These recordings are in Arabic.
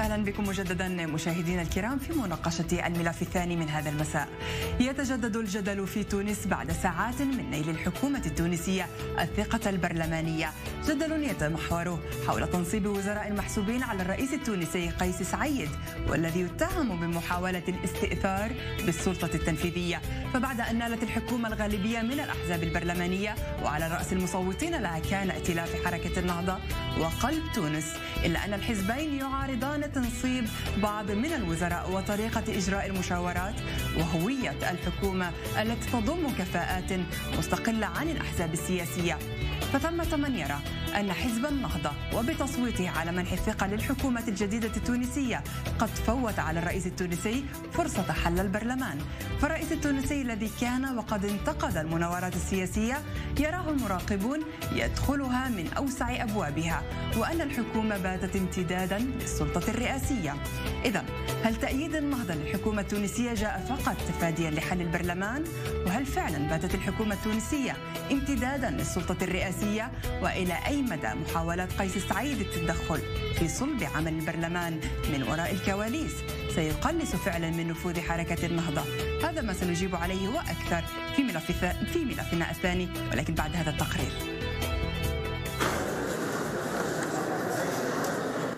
أهلا بكم مجددا مشاهدينا الكرام في مناقشة الملف الثاني من هذا المساء. يتجدد الجدل في تونس بعد ساعات من نيل الحكومة التونسية الثقة البرلمانية. جدل يتمحور حول تنصيب وزراء محسوبين على الرئيس التونسي قيس سعيد والذي يتهم بمحاولة الاستئثار بالسلطة التنفيذية. فبعد أن نالت الحكومة الغالبية من الأحزاب البرلمانية وعلى رأس المصوتين لها كان ائتلاف حركة النهضة وقلب تونس إلا أن الحزبين يعارضان تنصيب بعض من الوزراء وطريقة إجراء المشاورات وهوية الحكومة التي تضم كفاءات مستقلة عن الأحزاب السياسية. فثمة من يرى أن حزب النهضة وبتصويته على منح الثقة للحكومة الجديدة التونسية قد فوت على الرئيس التونسي فرصة حل البرلمان. فالرئيس التونسي الذي كان وقد انتقد المناورات السياسية يراه المراقبون يدخلها من أوسع أبوابها وأن الحكومة باتت امتدادا للسلطة الرئاسية. إذا هل تأييد النهضة للحكومة التونسية جاء فقط تفاديا لحل البرلمان؟ وهل فعلا باتت الحكومة التونسية امتدادا للسلطة الرئاسية؟ وإلى أي مدى محاولات قيس سعيد التدخل في صلب عمل البرلمان من وراء الكواليس سيقلص فعلا من نفوذ حركة النهضة هذا ما سنجيب عليه وأكثر في ملف في ملفنا الثاني ولكن بعد هذا التقرير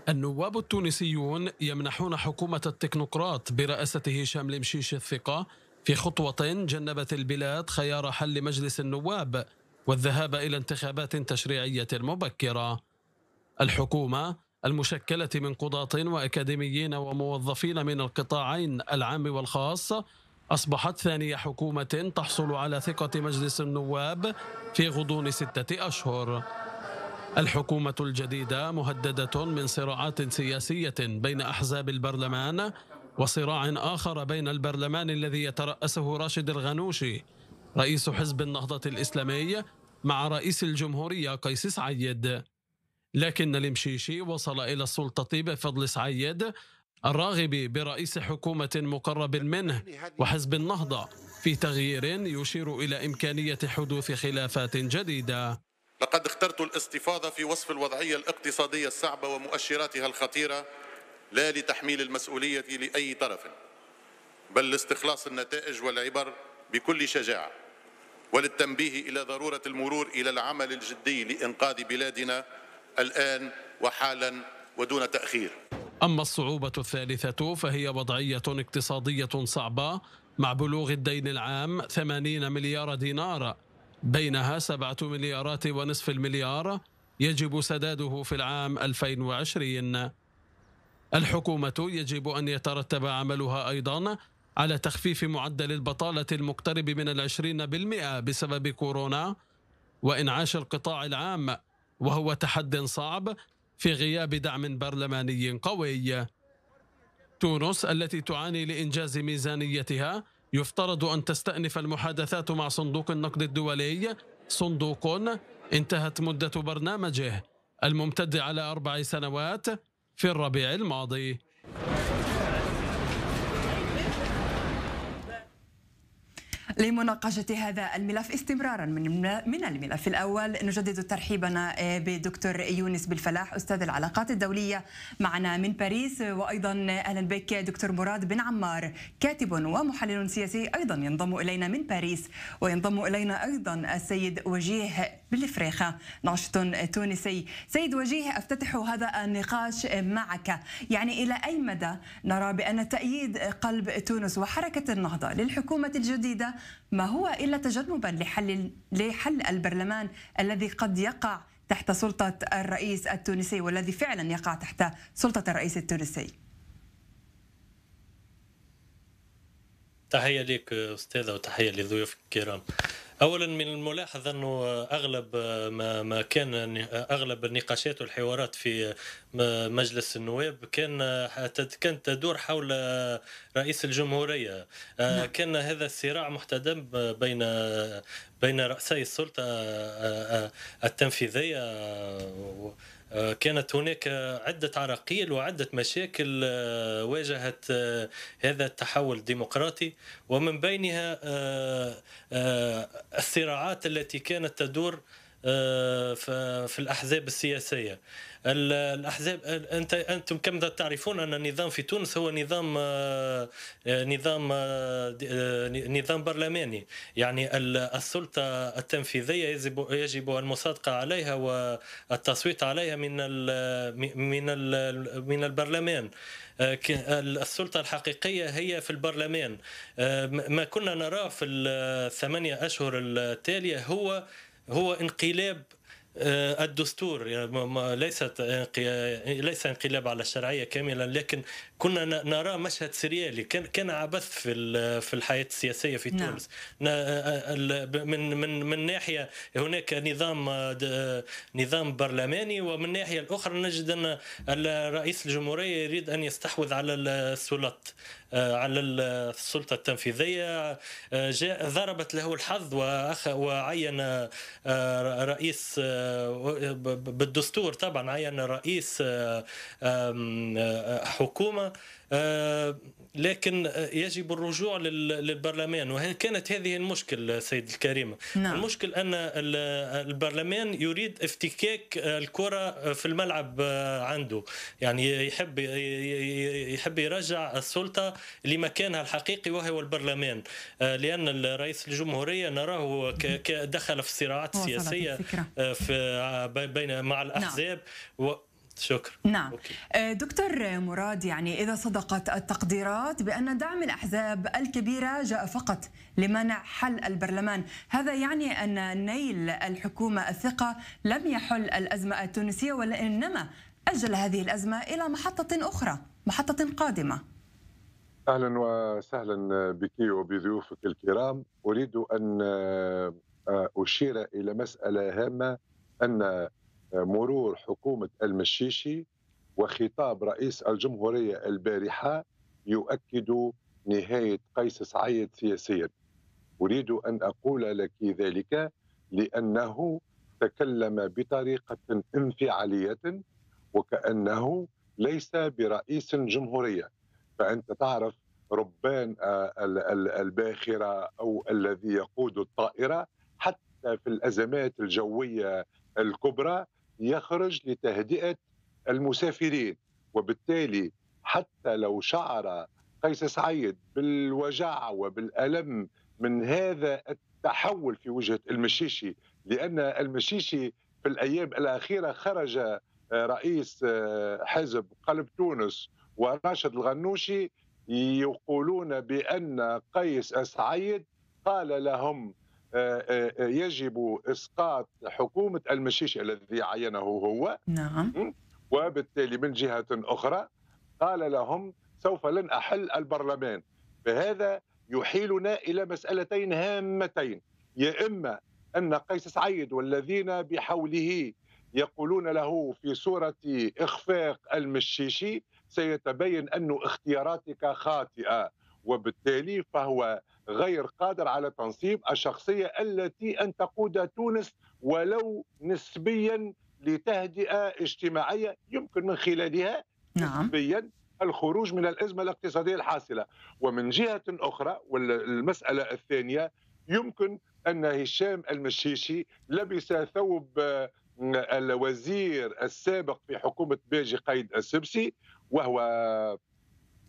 النواب التونسيون يمنحون حكومة التكنوقراط برئاسة هشام المشيش الثقة في خطوة جنبت البلاد خيار حل مجلس النواب والذهاب إلى انتخابات تشريعية مبكرة. الحكومة المشكلة من قضاة وأكاديميين وموظفين من القطاعين العام والخاص أصبحت ثانية حكومة تحصل على ثقة مجلس النواب في غضون ستة أشهر. الحكومة الجديدة مهددة من صراعات سياسية بين أحزاب البرلمان وصراع آخر بين البرلمان الذي يترأسه راشد الغنوشي رئيس حزب النهضة الإسلامي مع رئيس الجمهورية قيس سعيد. لكن المشيشي وصل إلى السلطة بفضل سعيد الراغب برئيس حكومة مقرب منه وحزب النهضة في تغيير يشير إلى إمكانية حدوث خلافات جديدة. لقد اخترت الاستفاضة في وصف الوضعية الاقتصادية الصعبة ومؤشراتها الخطيرة لا لتحميل المسؤولية لأي طرف بل لاستخلاص النتائج والعبر بكل شجاعة وللتنبيه إلى ضرورة المرور إلى العمل الجدي لإنقاذ بلادنا الآن وحالا ودون تأخير. أما الصعوبة الثالثة فهي وضعية اقتصادية صعبة مع بلوغ الدين العام 80 مليار دينار. بينها سبعة مليارات ونصف المليار يجب سداده في العام 2020 الحكومة يجب أن يترتب عملها أيضا على تخفيف معدل البطالة المقترب من العشرين بالمئة بسبب كورونا وإنعاش القطاع العام وهو تحد صعب في غياب دعم برلماني قوي. تونس التي تعاني لإنجاز ميزانيتها يفترض أن تستأنف المحادثات مع صندوق النقد الدولي. صندوق انتهت مدة برنامجه الممتد على أربع سنوات في الربيع الماضي. لمناقشة هذا الملف استمرارا من من الملف الأول نجدد ترحيبنا آه، بدكتور يونس بالفلاح أستاذ العلاقات الدولية معنا من باريس. وأيضا أهلا بك دكتور مراد بن عمار كاتب ومحلل سياسي أيضا ينضم إلينا من باريس. وينضم إلينا أيضا السيد وجيه بالفريخة. ناشط تونسي. سيد وجيه أفتتح هذا النقاش معك. يعني إلى أي مدى نرى بأن تأييد قلب تونس وحركة النهضة للحكومة الجديدة ما هو إلا تجنبا لحل لحل البرلمان الذي قد يقع تحت سلطة الرئيس التونسي والذي فعلا يقع تحت سلطة الرئيس التونسي؟ تحية لك أستاذة وتحية لضيوفك الكرام. اولا من الملاحظ أنه أغلب ما ما كان أغلب النقاشات والحوارات في مجلس النواب كان كانت تدور حول رئيس الجمهورية نعم. كان هذا الصراع محتدم بين بين رأسي السلطة التنفيذية آه، كانت هناك عدة عراقيل وعدة مشاكل آه، واجهت آه، هذا التحول الديمقراطي. ومن بينها الصراعات التي كانت تدور في الأحزاب السياسية. الاحزاب انت أنتم كم تعرفون أن النظام في تونس هو نظام نظام نظام برلماني. يعني السلطة التنفيذية يجب يجب المصادقة عليها والتصويت عليها من من من البرلمان. السلطة الحقيقية هي في البرلمان. ما كنا نراه في الثمانية أشهر التالية هو هو انقلاب آه، الدستور يعني ليست ليس انقلاب على الشرعية كاملا لكن كنا نرى مشهد سريالي. كان كان عبث في في الحياة السياسية في نعم. تونس. من من من ناحية هناك نظام نظام برلماني ومن الناحيه الأخرى نجد أن رئيس الجمهورية يريد أن يستحوذ على السلطات آه، على السلطة التنفيذية. آه، جاء ضربت له الحظ وعين رئيس بالدستور طبعا عين رئيس حكومة آه، لكن يجب الرجوع للبرلمان وكانت هذه المشكل سيد الكريم. نعم. المشكل أن البرلمان يريد افتكاك الكرة في الملعب عنده. يعني يحب يحب يرجع السلطة لمكانها الحقيقي وهو البرلمان. لأن رئيس الجمهورية نراه دخل في صراعات سياسية آه، في بين مع الأحزاب. نعم. شكرا. نعم. okay. آه، دكتور مراد يعني إذا صدقت التقديرات بأن دعم الأحزاب الكبيرة جاء فقط لمنع حل البرلمان هذا يعني أن نيل الحكومة الثقة لم يحل الأزمة التونسية وإنما أجل هذه الأزمة إلى محطة أخرى محطة قادمة. أهلا وسهلا بك وبضيوفك الكرام. أريد أن آه، أشير إلى مسألة هامة أن مرور حكومة المشيشي وخطاب رئيس الجمهورية البارحة يؤكد نهاية قيس سعيد سياسيا. أريد أن أقول لك ذلك لأنه تكلم بطريقة انفعالية وكأنه ليس برئيس جمهورية. فأنت تعرف ربان الباخرة أو الذي يقود الطائرة حتى في الأزمات الجوية الكبرى يخرج لتهدئة المسافرين. وبالتالي حتى لو شعر قيس سعيد بالوجع وبالألم من هذا التحول في وجهة المشيشي لأن المشيشي في الأيام الأخيرة خرج آه، رئيس آه، حزب قلب تونس وراشد الغنوشي يقولون بأن قيس سعيد قال لهم يجب إسقاط حكومة المشيش الذي عينه هو. نعم. وبالتالي من جهة أخرى قال لهم سوف لن أحل البرلمان. فهذا يحيلنا إلى مسألتين هامتين. يا إما أن قيس سعيد والذين بحوله يقولون له في صورة إخفاق المشيشي سيتبين أن اختياراتك خاطئة. وبالتالي فهو غير قادر على تنصيب الشخصية التي ان تقود تونس ولو نسبيا لتهدئة اجتماعية يمكن من خلالها نعم. نسبيا الخروج من الأزمة الاقتصادية الحاصلة ومن جهة أخرى والمسألة الثانية يمكن أن هشام المشيشي لبس ثوب آه، الوزير السابق في حكومة باجي قيد السبسي وهو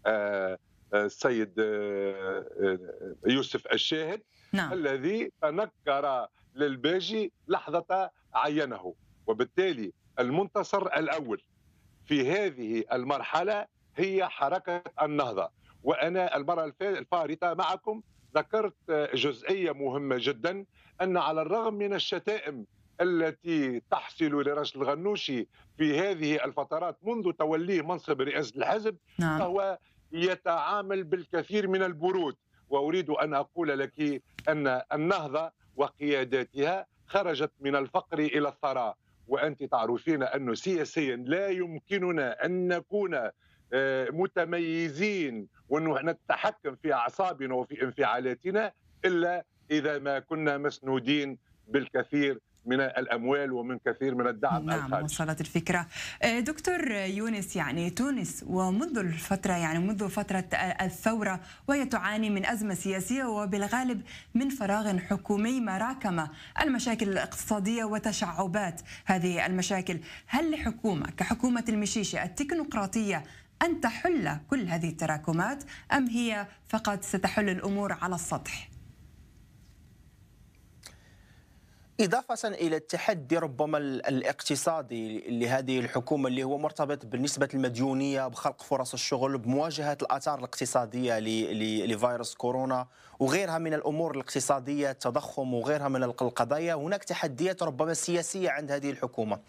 آه السيد آه، آه، يوسف الشاهد نعم. الذي تنكر للباجي لحظة عينه وبالتالي المنتصر الأول في هذه المرحلة هي حركة النهضة وأنا المرة الفارطة معكم ذكرت جزئية مهمة جدا أن على الرغم من الشتائم التي تحصل لرشد الغنوشي في هذه الفترات منذ توليه منصب رئاسة الحزب نعم. فهو يتعامل بالكثير من البرود. وأريد أن أقول لك أن النهضة وقياداتها خرجت من الفقر إلى الثراء. وأنت تعرفين انه سياسيا لا يمكننا أن نكون آه، متميزين ونتحكم في أعصابنا وفي انفعالاتنا إلا إذا ما كنا مسنودين بالكثير من الأموال ومن كثير من الدعم نعم الخارجي. وصلت الفكرة آه، دكتور يونس يعني تونس ومنذ الفترة يعني منذ فترة الثورة وهي تعاني من أزمة سياسية وبالغالب من فراغ حكومي مراكمه المشاكل الاقتصادية وتشعبات هذه المشاكل هل لحكومة كحكومة المشيشة التكنوقراطية أن تحل كل هذه التراكمات أم هي فقط ستحل الأمور على السطح؟ إضافة إلى التحدي ربما الاقتصادي لهذه الحكومة اللي هو مرتبط بالنسبة المديونية بخلق فرص الشغل بمواجهة الآثار الاقتصادية لفيروس كورونا وغيرها من الأمور الاقتصادية التضخم وغيرها من القضايا. هناك تحديات ربما سياسية عند هذه الحكومة.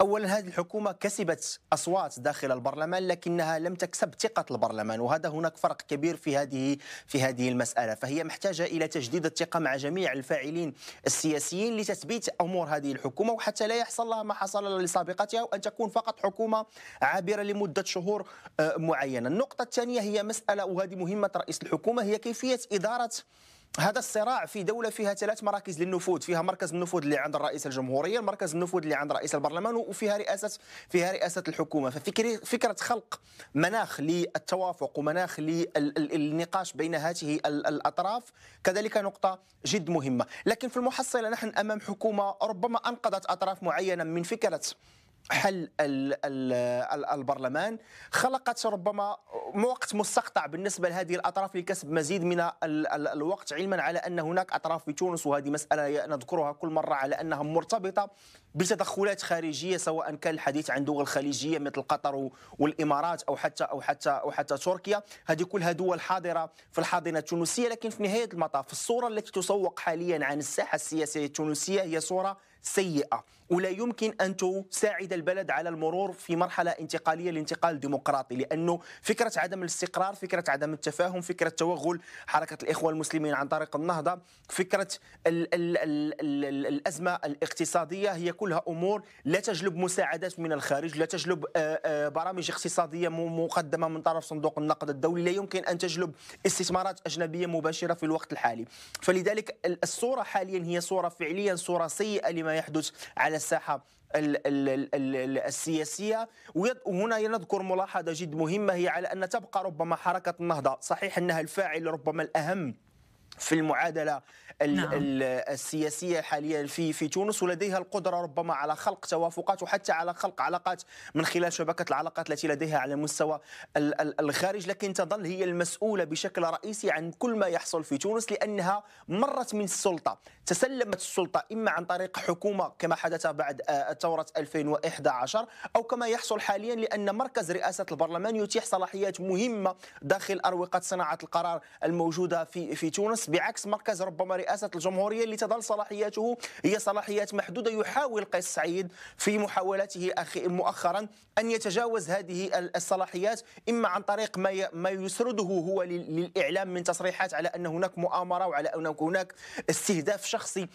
اولا هذه الحكومة كسبت أصوات داخل البرلمان لكنها لم تكسب ثقة البرلمان وهذا هناك فرق كبير في هذه في هذه المسألة فهي محتاجة إلى تجديد الثقة مع جميع الفاعلين السياسيين لتثبيت أمور هذه الحكومة وحتى لا يحصل لها ما حصل لسابقتها وأن تكون فقط حكومة عابرة لمدة شهور آه، معينة. النقطة الثانية هي مسألة وهذه مهمة رئيس الحكومة هي كيفية إدارة هذا الصراع في دولة فيها ثلاث مراكز للنفوذ فيها مركز النفوذ اللي عند الرئيس الجمهورية مركز النفوذ اللي عند رئيس البرلمان وفيها رئاسة فيها رئاسة الحكومة. ففكرة خلق مناخ للتوافق ومناخ للنقاش بين هذه الأطراف كذلك نقطة جد مهمة. لكن في المحصلة نحن أمام حكومة ربما أنقذت أطراف معينة من فكرة حل البرلمان خلقت ربما وقت مستقطع بالنسبة لهذه الأطراف لكسب مزيد من الوقت علما على أن هناك أطراف في تونس وهذه مسألة نذكرها كل مرة على أنها مرتبطة بتدخلات خارجية سواء كان الحديث عن دول خليجيه مثل قطر والإمارات أو حتى أو حتى أو حتى تركيا. هذه كلها دول حاضرة في الحاضنة التونسية لكن في نهاية المطاف الصورة التي تسوق حاليا عن الساحة السياسية التونسية هي صورة سيئة. ولا يمكن أن تساعد البلد على المرور في مرحلة انتقالية لانتقال ديمقراطي لأنه فكرة عدم الاستقرار فكرة عدم التفاهم فكرة توغل حركة الإخوة المسلمين عن طريق النهضة فكرة ال ال ال ال الأزمة الاقتصادية هي كلها أمور لا تجلب مساعدات من الخارج لا تجلب آه، آه، برامج اقتصادية مقدمة من طرف صندوق النقد الدولي لا يمكن أن تجلب استثمارات أجنبية مباشرة في الوقت الحالي. فلذلك الصورة حاليا هي صورة فعليا صورة سيئة لما يحدث على الساحة السياسية. وهنا نذكر ملاحظة جد مهمة هي على أن تبقى ربما حركة النهضة. صحيح أنها الفاعل ربما الأهم في المعادلة نعم. السياسية حاليا في في تونس ولديها القدرة ربما على خلق توافقات وحتى على خلق علاقات من خلال شبكة العلاقات التي لديها على مستوى الخارج لكن تظل هي المسؤولة بشكل رئيسي عن كل ما يحصل في تونس لأنها مرت من السلطة تسلمت السلطة إما عن طريق حكومة كما حدث بعد آه، ثوره 2011 أو كما يحصل حاليا لأن مركز رئاسة البرلمان يتيح صلاحيات مهمة داخل أروقة صناعة القرار الموجودة في في تونس بعكس مركز ربما رئاسة الجمهورية اللي تظل صلاحياته هي صلاحيات محدودة. يحاول قيس سعيد في محاولته مؤخرا أن يتجاوز هذه الصلاحيات إما عن طريق ما ما يسرده هو للإعلام من تصريحات على أن هناك مؤامرة وعلى أن هناك استهداف شخصي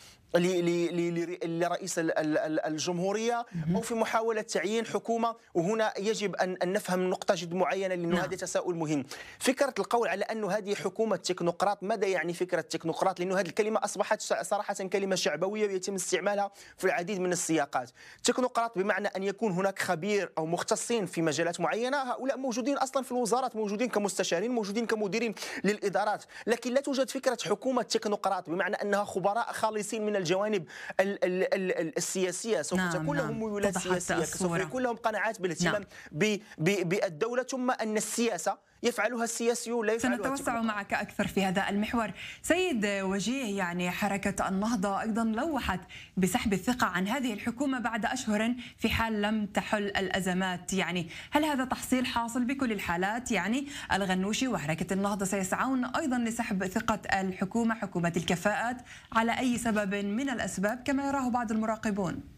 لرئيس الجمهورية أو في محاولة تعيين حكومة. وهنا يجب ان نفهم نقطة جد معينة لأنه نعم. هذا تساؤل مهم. فكرة القول على انه هذه حكومة تكنوقراط ماذا يعني فكرة تكنوقراط لأنه هذه الكلمة أصبحت صراحة كلمة شعبوية ويتم استعمالها في العديد من السياقات تكنوقراط بمعنى أن يكون هناك خبير أو مختصين في مجالات معينة هؤلاء موجودين أصلا في الوزارات موجودين كمستشارين موجودين كمديرين للإدارات لكن لا توجد فكرة حكومة تكنوقراط بمعنى أنها خبراء خالصين من الجوانب ال ال ال السياسية سوف نعم تكون نعم. لهم ميولات سياسية سوف يكون لهم قناعات بالاهتمام نعم. بالدولة ثم أن السياسة يفعلها السياسيون لا يفعلها سنتوسع معك أكثر في هذا المحور. سيد وجيه يعني حركة النهضة أيضا لوحت بسحب الثقة عن هذه الحكومة بعد أشهر في حال لم تحل الأزمات. يعني هل هذا تحصيل حاصل بكل الحالات؟ يعني الغنوشي وحركة النهضة سيسعون أيضا لسحب ثقة الحكومة حكومة الكفاءات على أي سبب من الأسباب؟ كما يراه بعض المراقبون.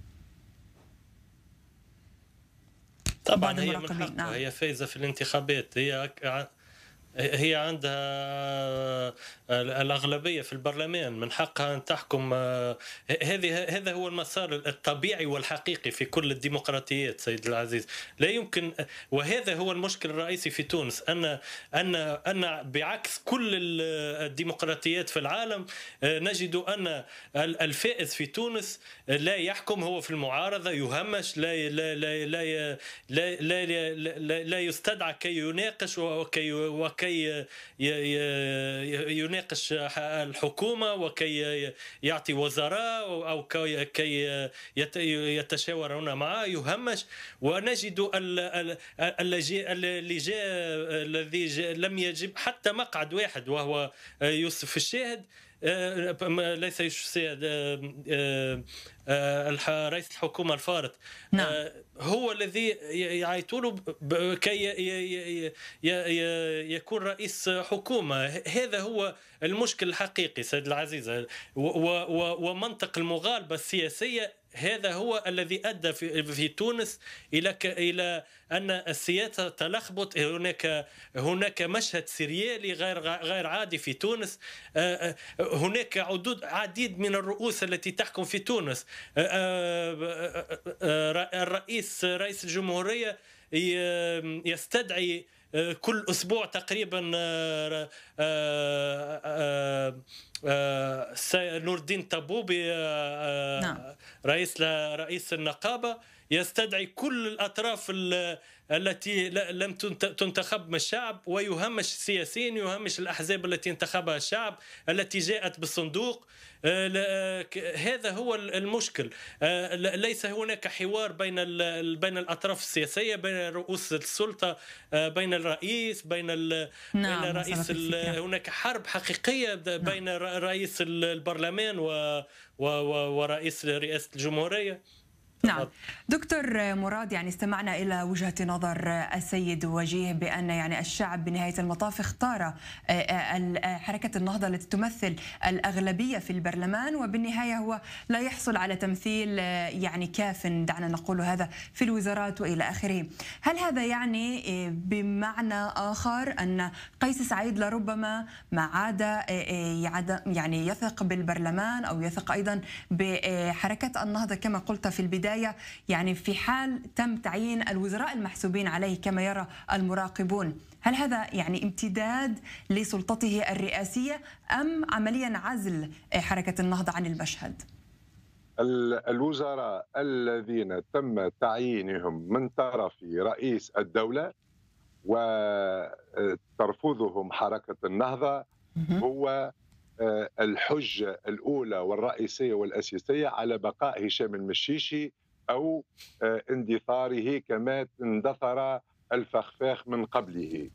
طبعا هي من حقها نعم. هي فايزة في الانتخابات هي هي عندها الأغلبية في البرلمان من حقها أن تحكم هذه هذا هو المسار الطبيعي والحقيقي في كل الديمقراطيات سيد العزيز. لا يمكن وهذا هو المشكل الرئيسي في تونس أن أن أن بعكس كل الديمقراطيات في العالم نجد أن الفائز في تونس لا يحكم هو في المعارضة يهمش لا لا لا لا لا, لا, لا, لا يستدعى كي يناقش وكي وكي يناقش الحكومة وكي يعطي وزراء أو كي يتشاورون معه يهمش. ونجد جاء الذي لم يجب حتى مقعد واحد وهو يوسف الشاهد. ليس السيد آه، آه، رئيس الحكومة الفارط. نعم. هو الذي يعيطوا كي يكون رئيس حكومة. هذا هو المشكل الحقيقي سيد العزيز. ومنطق المغالبة السياسية هذا هو الذي أدى في, في تونس إلى ك إلى أن السياسة تلخبط. هناك هناك مشهد سريالي غير غير عادي في تونس. آه، آه، هناك عدود عديد من الرؤوس التي تحكم في تونس. آه، الرئيس رئيس الجمهورية يستدعي كل أسبوع تقريبا نور الدين طبوبي نعم. رئيس رئيس النقابة يستدعي كل الأطراف التي لم تنتخب من الشعب ويهمش السياسيين يهمش الأحزاب التي انتخبها الشعب التي جاءت بالصندوق. آه، هذا هو المشكل. آه، ليس هناك حوار بين بين الأطراف السياسية بين رؤوس السلطة آه، بين الرئيس بين نعم بين رئيس هناك حرب حقيقية نعم. بين رئيس البرلمان ورئيس رئاسة الجمهورية. نعم. دكتور مراد يعني استمعنا إلى وجهة نظر السيد وجيه بأن يعني الشعب بنهاية المطاف اختار آه، آه، حركة النهضة التي تمثل الأغلبية في البرلمان وبالنهاية هو لا يحصل على تمثيل آه، يعني كاف دعنا نقول هذا في الوزارات وإلى آخره. هل هذا يعني بمعنى آخر أن قيس سعيد لربما ما عاد يعني يثق بالبرلمان أو يثق أيضا بحركة النهضة كما قلت في البداية؟ البداية يعني في حال تم تعيين الوزراء المحسوبين عليه كما يرى المراقبون هل هذا يعني امتداد لسلطته الرئاسية أم عمليا عزل حركة النهضة عن المشهد؟ الوزراء الذين تم تعيينهم من طرف رئيس الدولة وترفضهم حركة النهضة هو آه، الحجة الأولى والرئيسية والأساسية على بقاء هشام المشيشي أو آه، اندثاره كما اندثر الفخفاخ من قبله.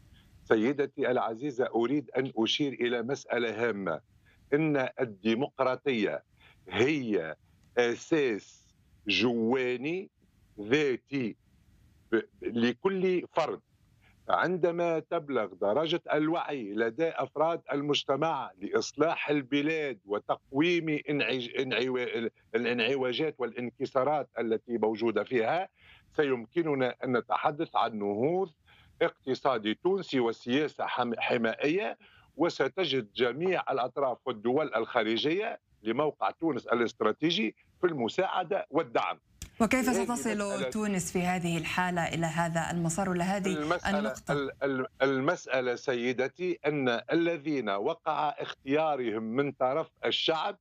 سيدتي العزيزة أريد أن أشير إلى مسألة هامة. إن الديمقراطية هي أساس جواني ذاتي لكل فرد. عندما تبلغ درجة الوعي لدى أفراد المجتمع لإصلاح البلاد وتقويم الانعواجات والانكسارات التي موجودة فيها سيمكننا أن نتحدث عن نهوض اقتصادي تونسي وسياسة حمائية وستجد جميع الأطراف والدول الخارجية لموقع تونس الاستراتيجي في المساعدة والدعم. وكيف ستصل تونس في هذه الحالة إلى هذا المسار ولا هذه المسألة النقطة؟ المسألة سيدتي أن الذين وقع اختيارهم من طرف الشعب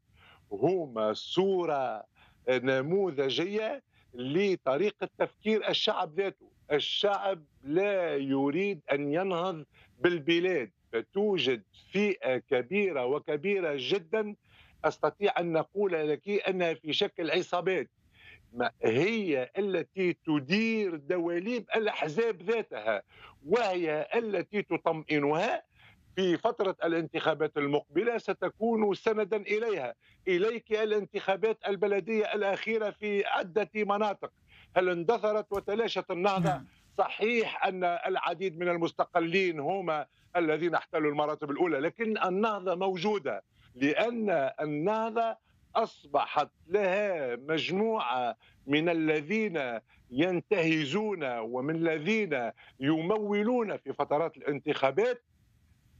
هم صورة نموذجية لطريقة تفكير الشعب ذاته. الشعب لا يريد أن ينهض بالبلاد فتوجد فئة كبيرة وكبيرة جدا. أستطيع أن نقول لك أنها في شكل عصابات. هي التي تدير دواليب الأحزاب ذاتها وهي التي تطمئنها في فترة الانتخابات المقبلة ستكون سندا إليها. إليك الانتخابات البلدية الأخيرة في عدة مناطق. هل اندثرت وتلاشت النهضة؟ نعم. صحيح أن العديد من المستقلين هم الذين احتلوا المراتب الأولى لكن النهضة موجودة لأن النهضة أصبحت لها مجموعة من الذين ينتهزون ومن الذين يمولون في فترات الانتخابات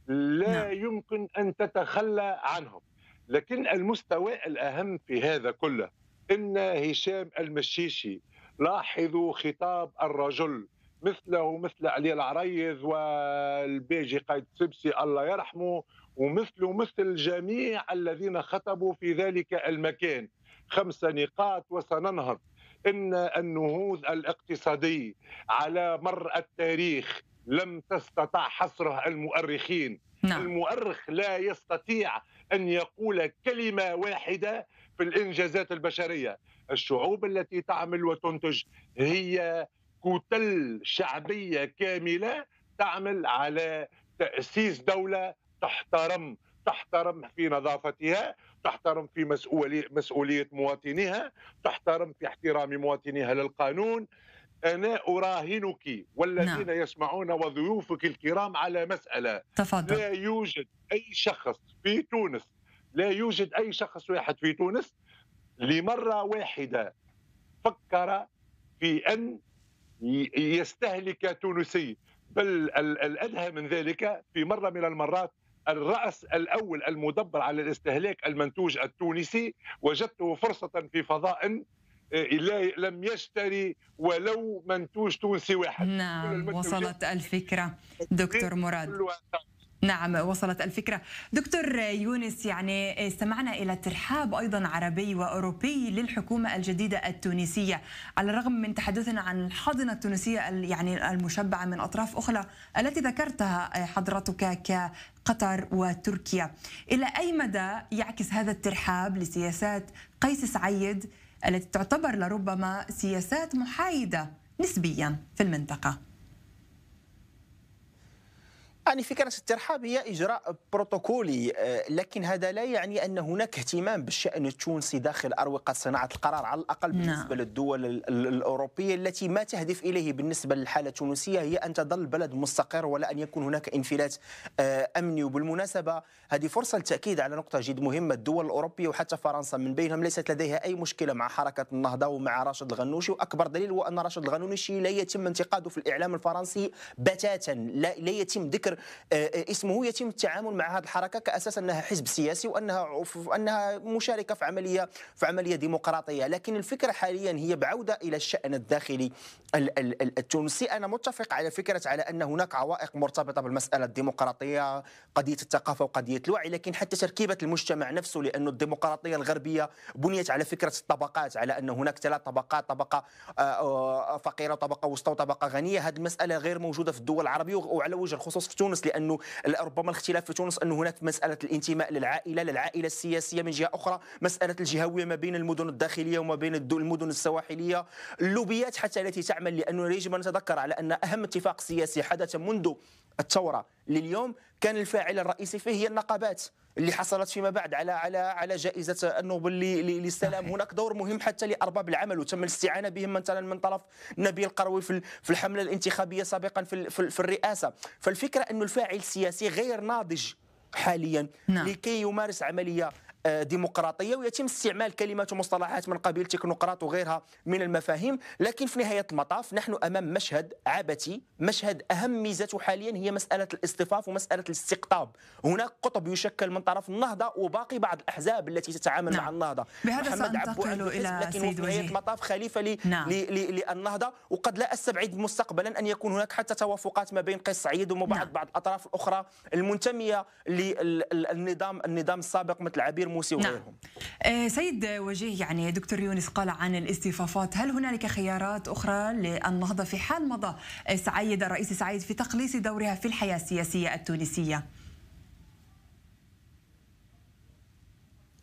لا نعم. يمكن أن تتخلى عنهم لكن المستوى الأهم في هذا كله إن هشام المشيشي لاحظوا خطاب الرجل مثله مثل علي العريض والبيجي قايد سبسي الله يرحمه ومثله مثل جميع الذين خطبوا في ذلك المكان. خمس نقاط وسننهض. إن النهوض الاقتصادي على مر التاريخ لم تستطع حصره المؤرخين. نعم. المؤرخ لا يستطيع أن يقول كلمة واحدة في الإنجازات البشرية. الشعوب التي تعمل وتنتج هي كتل شعبية كاملة تعمل على تأسيس دولة تحترم تحترم في نظافتها تحترم في مسؤولية مواطنيها تحترم في احترام مواطنيها للقانون أنا أراهنك والذين نعم. يسمعون وضيوفك الكرام على مسألة تفضل. لا يوجد أي شخص في تونس لا يوجد أي شخص واحد في تونس لمرة واحدة فكر في أن يستهلك تونسي. بل الأدهى من ذلك في مرة من المرات الرأس الأول المدبر على الاستهلاك المنتوج التونسي. وجدته فرصة في فضاء آه، لم يشتري ولو منتوج تونسي واحد. نعم وصلت الفكرة. دكتور مراد. نعم وصلت الفكرة. دكتور يونس يعني استمعنا إلى ترحاب أيضا عربي وأوروبي للحكومة الجديدة التونسية. على الرغم من تحدثنا عن الحاضنة التونسية يعني المشبعة من أطراف أخرى التي ذكرتها حضرتك كقطر وتركيا. إلى أي مدى يعكس هذا الترحاب لسياسات قيس سعيد التي تعتبر لربما سياسات محايدة نسبيا في المنطقة؟ يعني فكرة الترحاب هي إجراء بروتوكولي آه، لكن هذا لا يعني أن هناك اهتمام بالشأن التونسي داخل أروقة صناعة القرار على الأقل بالنسبة نعم. للدول الأوروبية التي ما تهدف إليه بالنسبة للحالة التونسية هي أن تظل بلد مستقر ولا أن يكون هناك انفلات آه، أمني. وبالمناسبة هذه فرصة للتأكيد على نقطة جد مهمة. الدول الأوروبية وحتى فرنسا من بينهم ليست لديها أي مشكلة مع حركة النهضة ومع راشد الغنوشي. وأكبر دليل هو أن راشد الغنوشي لا يتم انتقاده في الإعلام الفرنسي بتاتا لا, لا يتم ذكر ذكر آه، آه، اسمه يتم التعامل مع هذه الحركة كأساس أنها حزب سياسي وأنها انها مشاركة في عملية في عملية ديمقراطية. لكن الفكرة حاليا هي بعودة إلى الشأن الداخلي التونسي. أنا متفق على فكرة على أن هناك عوائق مرتبطة بالمسألة الديمقراطية قضية الثقافة وقضية الوعي. لكن حتى تركيبة المجتمع نفسه لأن الديمقراطية الغربية بنيت على فكرة الطبقات على أن هناك ثلاث طبقات طبقة آه، فقيرة وطبقه وسطى وطبقه غنية. هذه المسألة غير موجودة في الدول العربية وعلى وجه الخصوص في تونس لأنه ربما الاختلاف في تونس أنه هناك مسألة الانتماء للعائلة للعائلة السياسية من جهة أخرى مسألة الجهوية ما بين المدن الداخلية وما بين المدن السواحلية. اللوبيات حتى التي تعمل لأنه يجب أن نتذكر على أن أهم اتفاق سياسي حدث منذ الثورة لليوم كان الفاعل الرئيسي فيه هي النقابات اللي حصلت فيما بعد على على على جائزة النوبل للسلام. هناك دور مهم حتى لأرباب العمل وتم الاستعانة بهم مثلا من طرف نبيل قروي في في الحملة الانتخابية سابقا في في الرئاسة. فالفكرة انه الفاعل السياسي غير ناضج حاليا نعم. لكي يمارس عملية ديمقراطية ويتم استعمال كلمات ومصطلحات من قبيل تكنوقراط وغيرها من المفاهيم لكن في نهاية المطاف نحن أمام مشهد عبثي مشهد أهم ميزته حاليا هي مسألة الاصطفاف ومسألة الاستقطاب هناك قطب يشكل من طرف النهضة وباقي بعض الأحزاب التي تتعامل نعم. مع النهضة بهذا محمد عبو إلى لكن في نهاية المطاف خليفة لي نعم. للنهضة وقد لا أستبعد مستقبلا أن يكون هناك حتى توافقات ما بين قيس سعيد وما بعض نعم. بعض الأطراف الأخرى المنتمية للنظام النظام السابق مثل عبير موسي نعم. وغيرهم نعم. سيد وجيه يعني دكتور يونس قال عن الاصطفافات هل هنالك خيارات أخرى للنهضة في حال مضى سعيد الرئيس سعيد في تقليص دورها في الحياة السياسية التونسية؟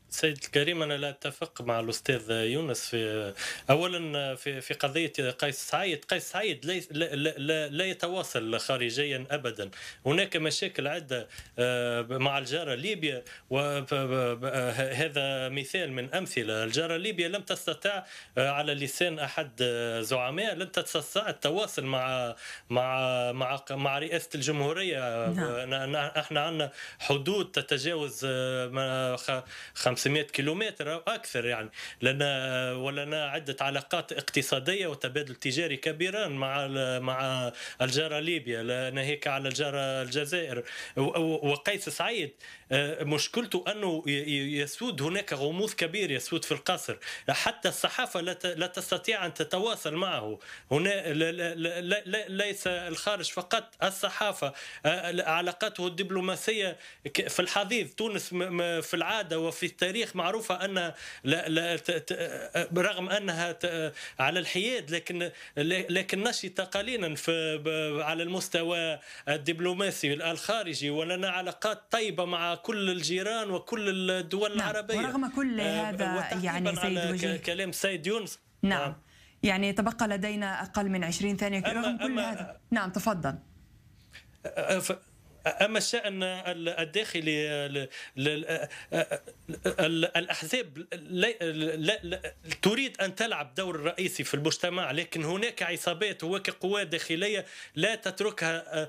سيد الكريم أنا لا أتفق مع الأستاذ يونس في اولا في في قضية قيس سعيد. قيس سعيد لا, لا, لا يتواصل خارجيا ابدا. هناك مشاكل عدة آه، مع الجارة ليبيا وهذا مثال من أمثلة. الجارة ليبيا لم تستطع آه، على لسان أحد زعماء لم تستطع التواصل مع مع مع مع رئاسة الجمهورية. نعم. إحنا عندنا حدود تتجاوز 500 500 كيلومتر أو أكثر يعني. لنا ولنا عدة علاقات اقتصادية وتبادل تجاري كبيران مع مع الجارة ليبيا ناهيك على الجارة الجزائر. وقيس سعيد مشكلته أنه يسود هناك غموض كبير يسود في القصر. حتى الصحافة لا تستطيع أن تتواصل معه. هنا ليس الخارج فقط الصحافة آه، علاقاته الدبلوماسية في الحضيض تونس في العادة وفي التاريخ معروفة أن لا لا رغم أنها على الحياد لكن لكن نشطه قليلا على المستوى الدبلوماسي الخارجي ولنا علاقات طيبة مع كل الجيران وكل الدول نعم. العربية. ورغم كل آه، هذا يعني سيد وجيه. كلام سيد يونس. نعم, نعم. يعني تبقى لدينا أقل من 20 ثانية رغم كل هذا. نعم تفضل. أما الشان الداخلي الأحزاب تريد أن تلعب دور رئيسي في المجتمع لكن هناك عصابات قوات داخلية لا تتركها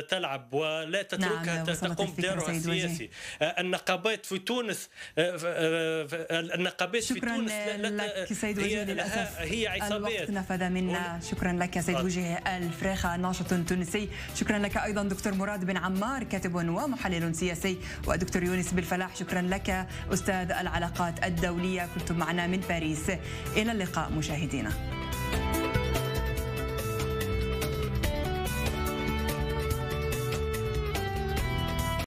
تلعب ولا تتركها نعم تقوم بدورها السياسي. النقابات في تونس النقابات في تونس لك سيد وجيه للأسف هي عصابات. الوقت نفذ منا. شكرا لك سيد وجيه الفريخه ناشط تونسي شكرا لك أيضا دكتور مراد بن عمار كاتب ومحلل سياسي. ودكتور يونس بالفلاح شكرا لك أستاذ العلاقات الدولية كنتم معنا من باريس. إلى اللقاء مشاهدينا.